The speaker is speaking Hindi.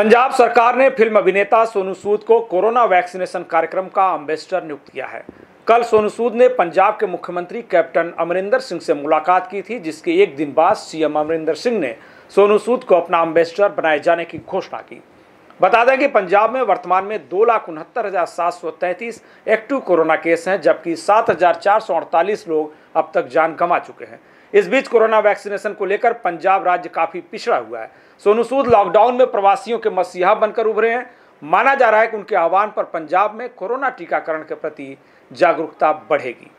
पंजाब सरकार ने फ़िल्म अभिनेता सोनू सूद को कोरोना वैक्सीनेशन कार्यक्रम का एम्बेसडर नियुक्त किया है। कल सोनू सूद ने पंजाब के मुख्यमंत्री कैप्टन अमरिंदर सिंह से मुलाकात की थी, जिसके एक दिन बाद सीएम अमरिंदर सिंह ने सोनू सूद को अपना एम्बेसडर बनाए जाने की घोषणा की। बता दें कि पंजाब में वर्तमान में दो लाख उनहत्तर हज़ार सात सौ तैंतीस एक्टिव कोरोना केस हैं, जबकि सात हज़ार चार सौ अड़तालीस लोग अब तक जान गंवा चुके हैं। इस बीच कोरोना वैक्सीनेशन को लेकर पंजाब राज्य काफ़ी पिछड़ा हुआ है। सोनू सूद लॉकडाउन में प्रवासियों के मसीहा बनकर उभरे हैं। माना जा रहा है कि उनके आह्वान पर पंजाब में कोरोना टीकाकरण के प्रति जागरूकता बढ़ेगी।